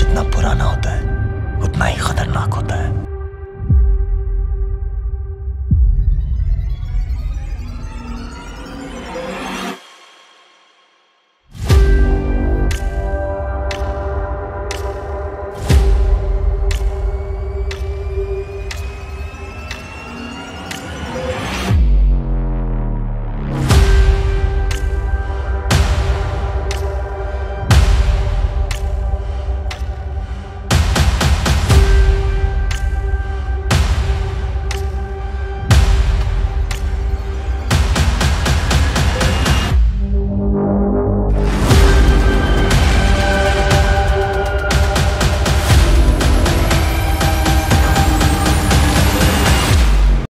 जितना पुराना होता है उतना ही खतरनाक होता है।